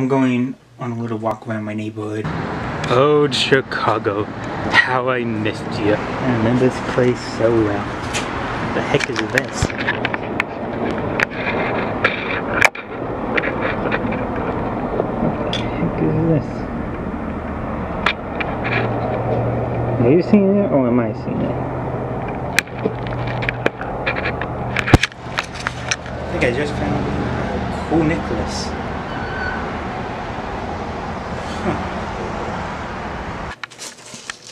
I'm going on a little walk around my neighborhood. Oh, Chicago, how I missed you. I remember this place so well. What the heck is this? What the heck is this? Are you seeing it or am I seeing it? I think I just found a cool necklace.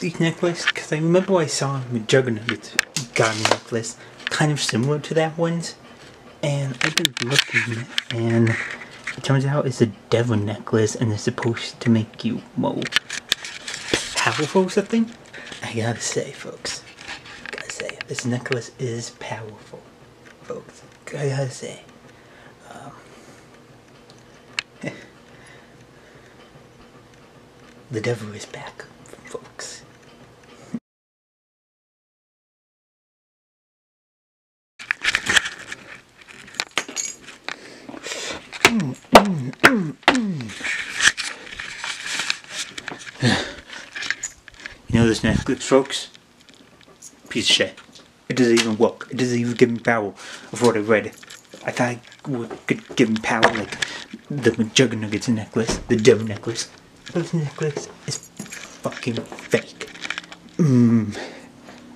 These necklace, because I remember I saw Juggernaut a necklace kind of similar to that one's. And I've been looking and it turns out it's a devil necklace and it's supposed to make you more powerful or something. I gotta say, folks, gotta say, this necklace is powerful, folks. I gotta say. Um, the devil is back, folks. Mm, mm, mm, you know this necklace, folks? Piece of shit. It doesn't even work. It doesn't even give me power of what I read. I thought I would could give me power like the McJuggernuggets necklace, the devil necklace. This necklace is fucking fake. Mm.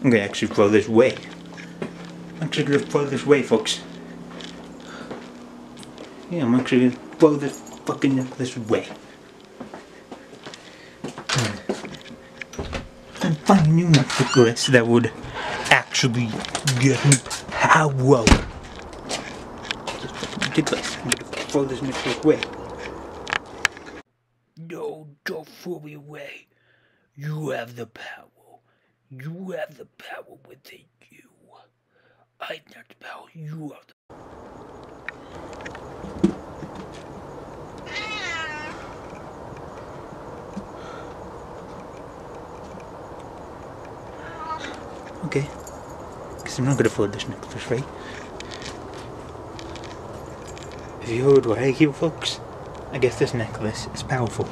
I'm gonna actually throw this away. I'm actually gonna throw this away, folks. Yeah, I'm actually gonna throw this fucking necklace away. And find a new necklace that would actually get me power. Ridiculous. I'm throw this necklace away. No, don't throw me away. You have the power. You have the power within you. I not the power. You have the Okay. Because I'm not gonna afford this necklace, right? Have you heard what I hear, folks? I guess this necklace is powerful.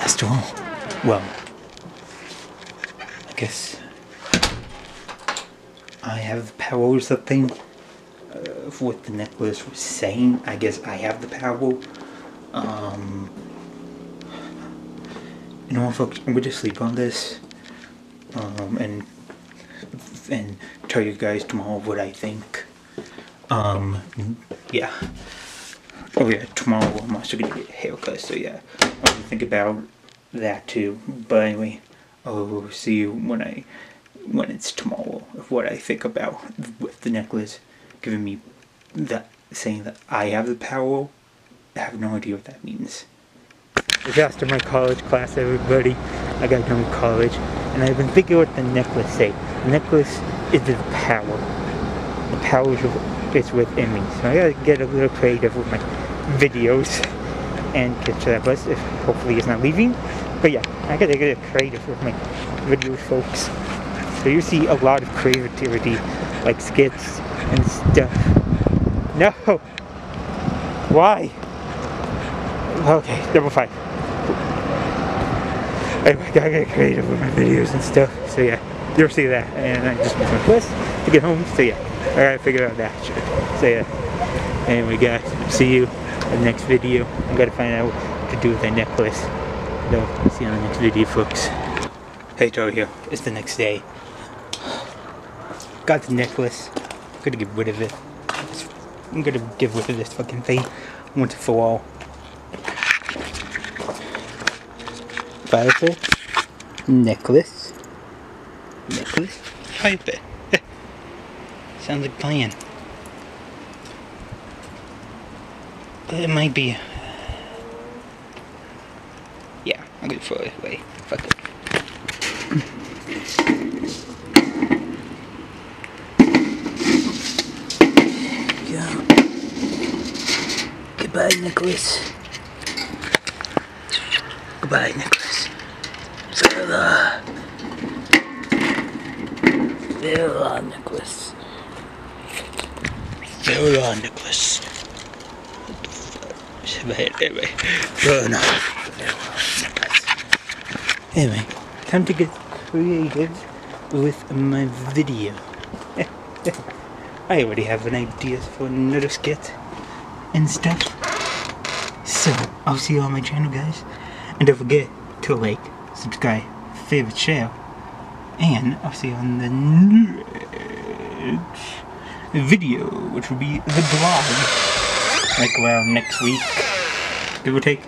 After all, well, I guess I have the power or something uh, what the necklace was saying. I guess I have the power. Um, you know what, folks? I'm gonna sleep on this, um, and and tell you guys tomorrow what I think. Um, yeah. Oh yeah, tomorrow I'm also gonna get a haircut, so yeah, I'm gonna think about that too. But anyway, I'll see you when I when it's tomorrow of what I think about with the necklace giving me that saying that I have the power. I have no idea what that means. It's after my college class, everybody. I got done college, and I've been thinking what the necklace say. Necklace is the power. The power is within me. So I gotta get a little creative with my videos and get to that bus if hopefully it's not leaving. But yeah, I gotta get creative with my videos, folks. So you see a lot of creativity, like skits and stuff. No! Why? Okay, number five. I gotta get creative with my videos and stuff. So yeah, you'll see that. And I just missed my quest to get home. So yeah, I gotta figure out that shit. So yeah. Anyway, guys, see you in the next video. I gotta find out what to do with that necklace. So, see you on the next video, folks. Hey, Joe here. It's the next day. Got the necklace. Gonna get rid of it. I'm gonna get rid of this fucking thing once and for all. Vital necklace. Necklace. Pipe it. Sounds like playing. It might be. Yeah, gonna throw it away. Fuck it. Yeah. Goodbye, Nicholas. Goodbye, Nicholas. Farewell. Farewell, Nicholas. Farewell, Nicholas. What the fuck? But anyway, oh no. Anyway, time to get creative with my video. I already have an idea for another skit and stuff. So, I'll see you on my channel, guys. And don't forget to like, subscribe, favorite, share. And I'll see you on the next video, which will be the blog. Like around next week, give or take.